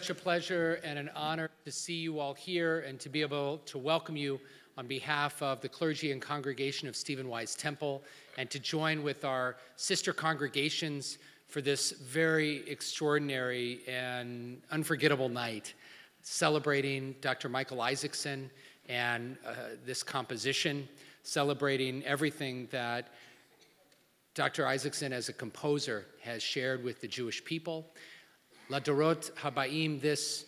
Such a pleasure and an honor to see you all here and to be able to welcome you on behalf of the clergy and congregation of Stephen Wise Temple and to join with our sister congregations for this very extraordinary and unforgettable night, celebrating Dr. Michael Isaacson and uh, this composition, celebrating everything that Dr. Isaacson, as a composer, has shared with the Jewish people. La Dorot Habaim, this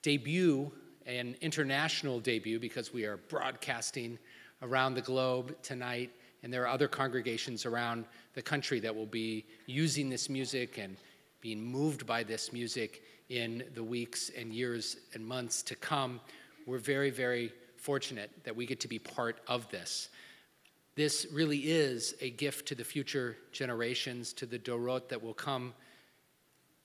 debut, an international debut, because we are broadcasting around the globe tonight, and there are other congregations around the country that will be using this music and being moved by this music in the weeks and years and months to come. We're very, very fortunate that we get to be part of this. This really is a gift to the future generations, to the Dorot that will come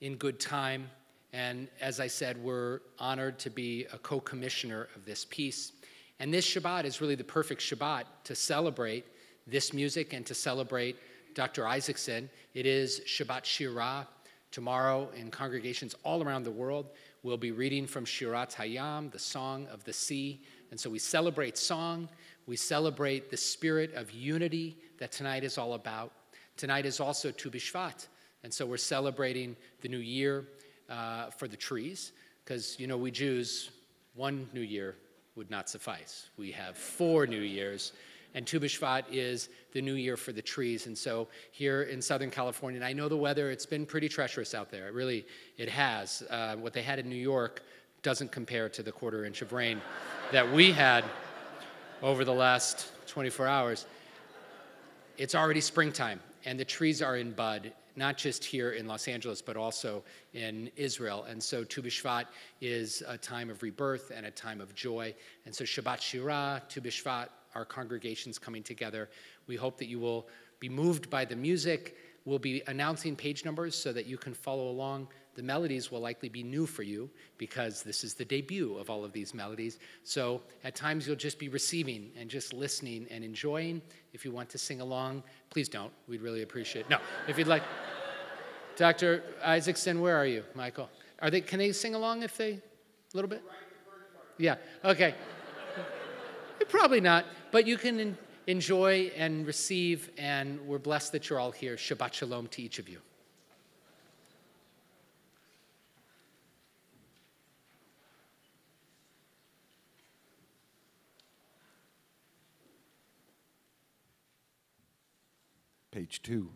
in good time. And as I said, we're honored to be a co commissioner of this piece. And this Shabbat is really the perfect Shabbat to celebrate this music and to celebrate Dr. Isaacson. It is Shabbat Shirah. Tomorrow, in congregations all around the world, we'll be reading from Shirat Hayam, the Song of the Sea. And so we celebrate song, we celebrate the spirit of unity that tonight is all about. Tonight is also Tu B'Shvat, and so we're celebrating the new year uh, for the trees, because, you know, we Jews, one new year would not suffice. We have four new years, and Tu B'Shvat is the new year for the trees. And so here in Southern California, and I know the weather, it's been pretty treacherous out there. It really, it has. Uh, what they had in New York doesn't compare to the quarter inch of rain that we had over the last 24 hours. It's already springtime, and the trees are in bud, not just here in Los Angeles, but also in Israel. And so Tu B'Shvat is a time of rebirth and a time of joy. And so Shabbat Shirah, Tu B'Shvat, our congregations coming together. We hope that you will be moved by the music. We'll be announcing page numbers so that you can follow along the melodies will likely be new for you because this is the debut of all of these melodies. So at times you'll just be receiving and just listening and enjoying. If you want to sing along, please don't. We'd really appreciate it. No, if you'd like. Dr. Isaacson, where are you, Michael? Are they, can they sing along if they, a little bit? Yeah, okay. Probably not, but you can enjoy and receive, and we're blessed that you're all here. Shabbat Shalom to each of you. Page two.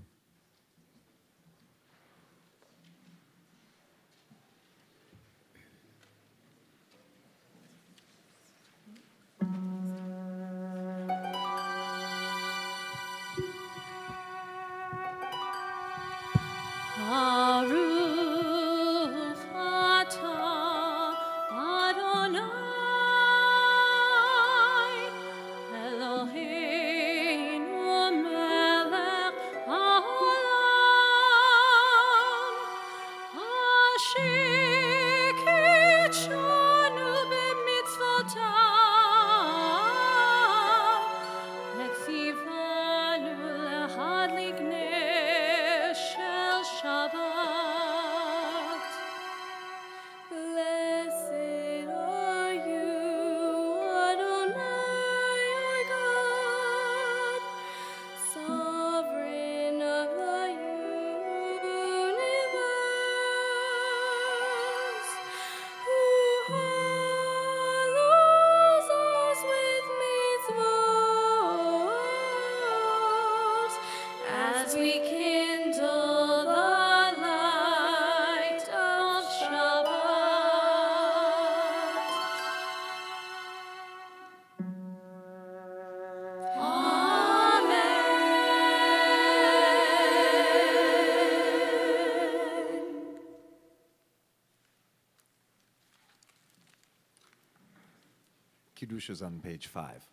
Kiddush is on page five.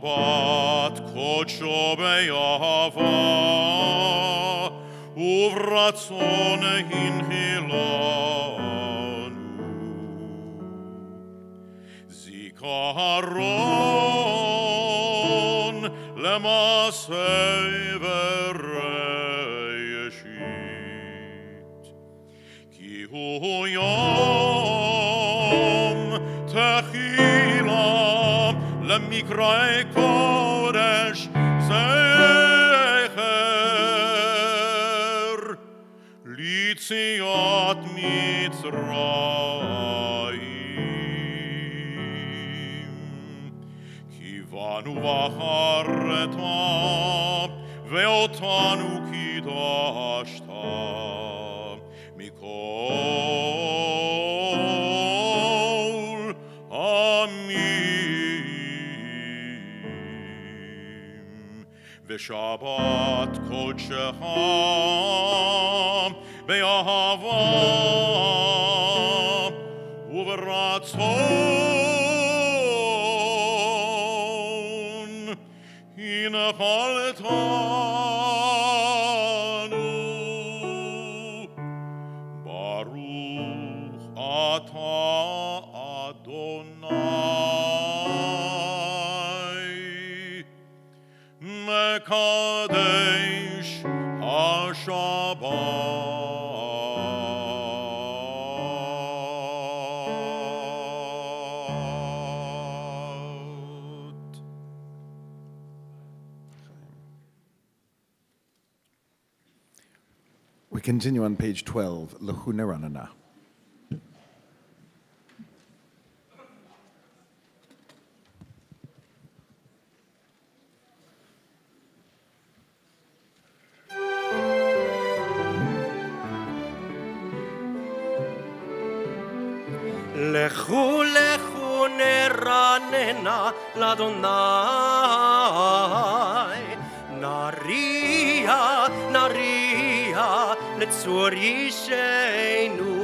V'shabbat kodsho be'yahava uvratzon hinhilanu Zikaron lemikrei kodesh zecher Litziat Mitzrayim. Kivanu v'achareta ve'otanu V'shabbat kodshecha be'ahava uv'ratzon hinachaltanu Baruch ata Adonai We continue on page 12, Lehuneranana. erranena l'Adonai. Naria, Naria, Netzurisheinu.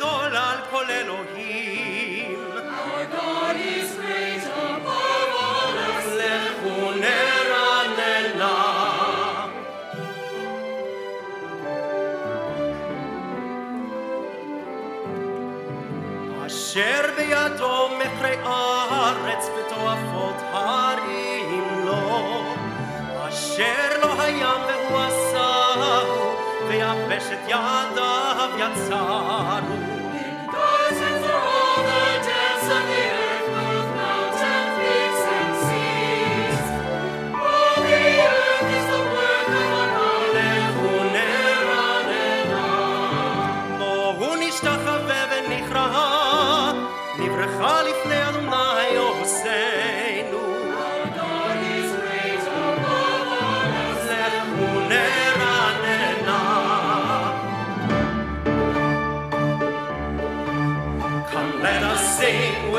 גדול על כל אלוהים Our God is great above all else. לכו נרננה אשר בידו מכרי ארץ ותועפות הרים לו אשר לא הים והוא עשהו ויבשת ידיו יצרו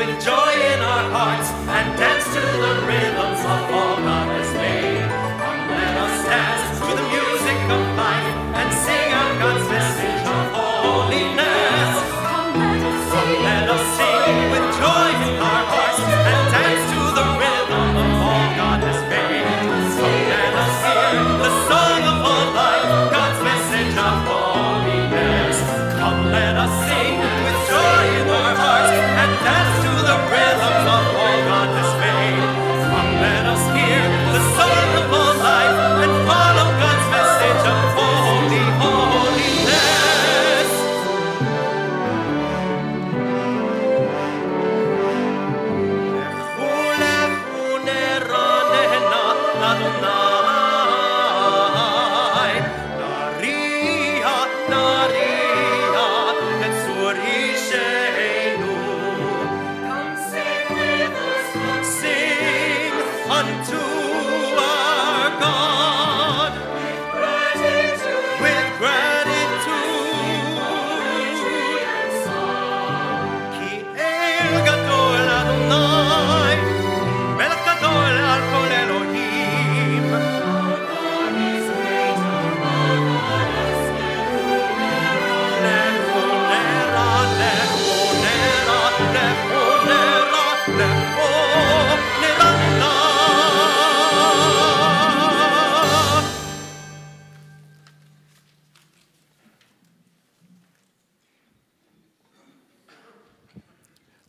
with joy in our hearts and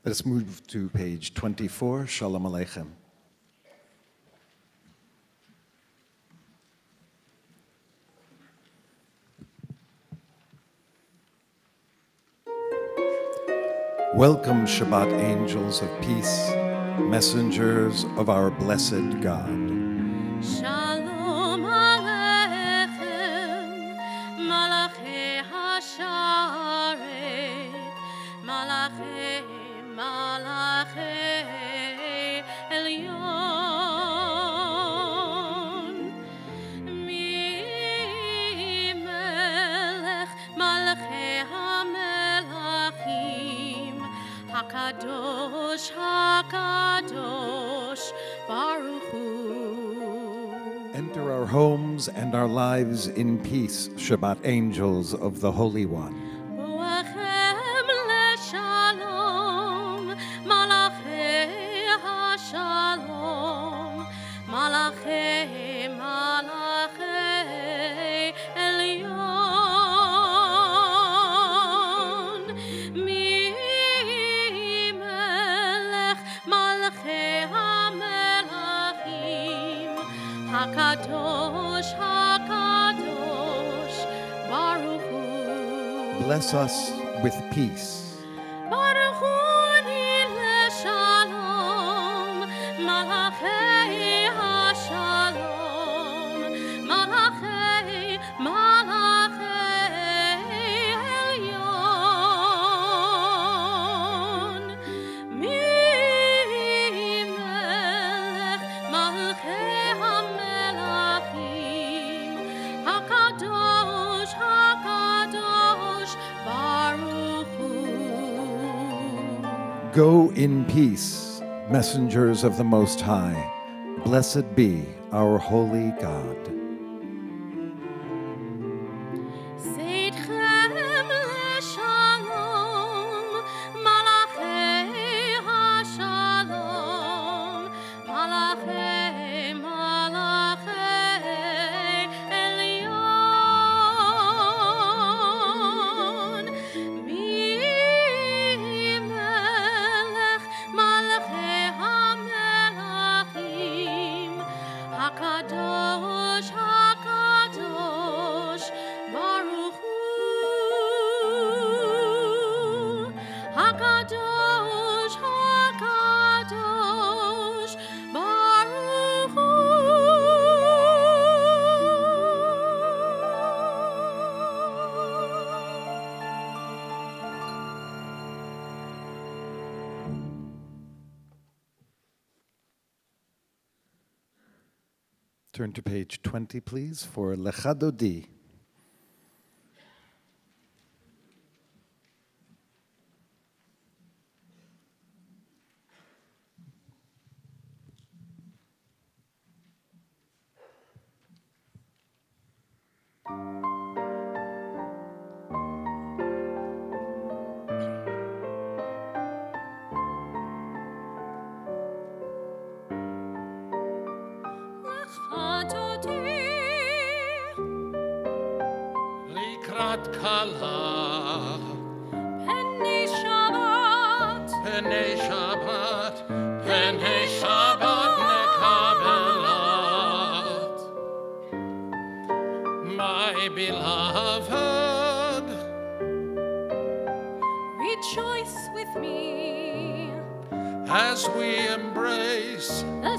Let us move to page 24, Shalom Aleichem. Welcome, Shabbat angels of peace, messengers of our blessed God. Homes and our lives in peace, Shabbat angels of the Holy One. Bless us with peace. Go in peace, messengers of the Most High. Blessed be our holy God. Turn to page 20, please, for Lechadodi. Shabbat, Shabbat, Shabbat nekabelat. My beloved, rejoice with me. as we embrace, The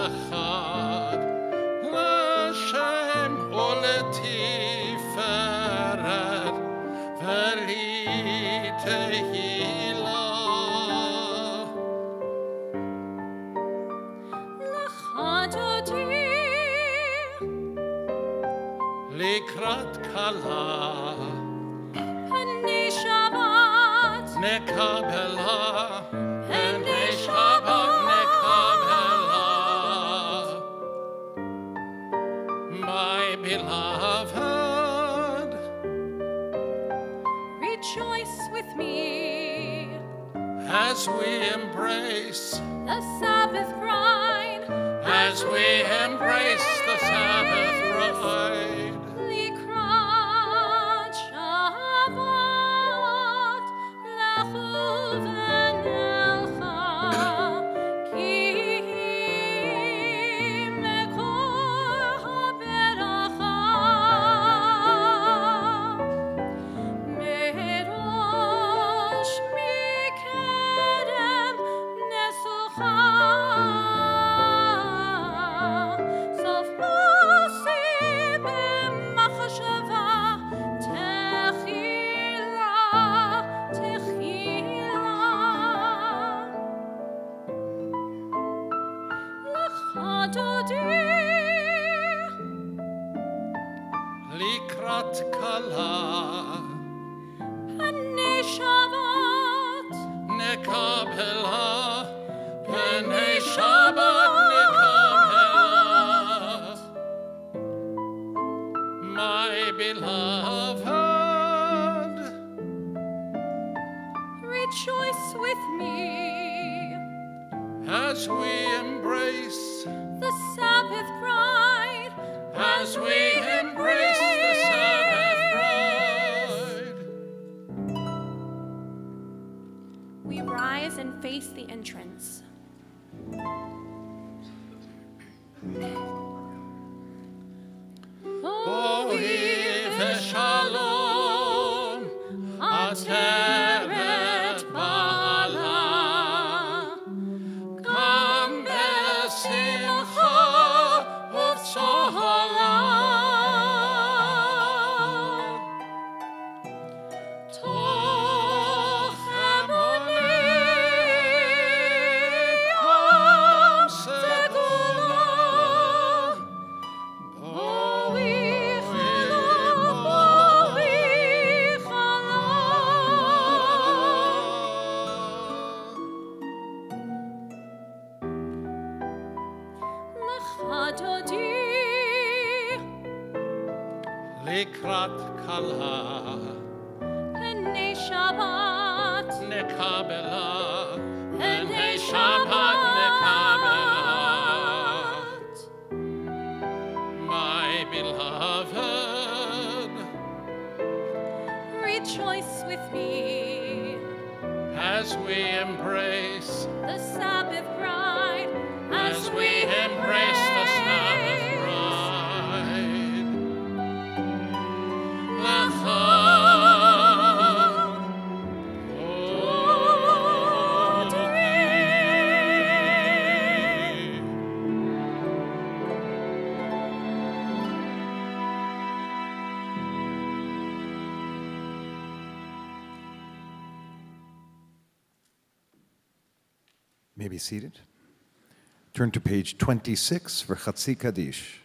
Chadoti, Likrat kala, Penei Shabbat, Nekabela, Penei Shabbat Nekabela. My beloved, Rejoice with me, as we embrace, the Sabbath bride. as we embrace the Sabbath bride. Likrat entrance. Lecha dodi, Likrat kala, Penei Shabbat, nekabela, Penei enei Shabbat. Nekabela. Shabbat. My beloved, Rejoice with me, as we embrace, May be seated. Turn to page 26 for Chatzi Kaddish.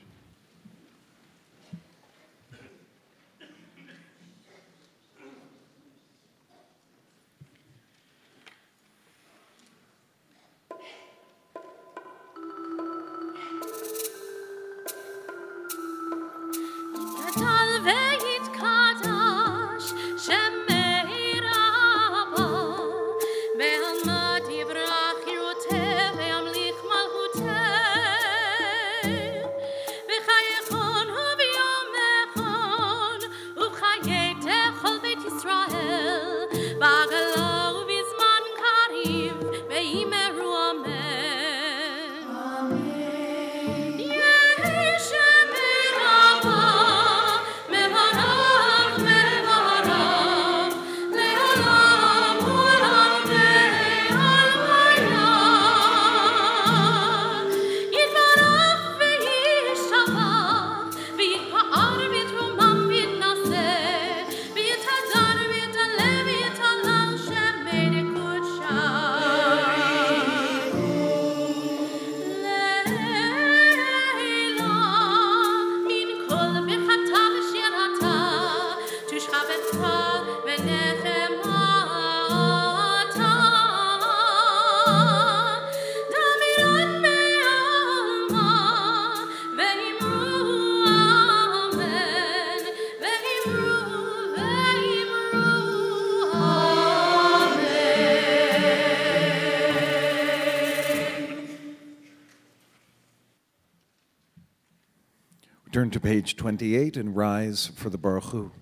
Page 28 and rise for the Baruch Hu.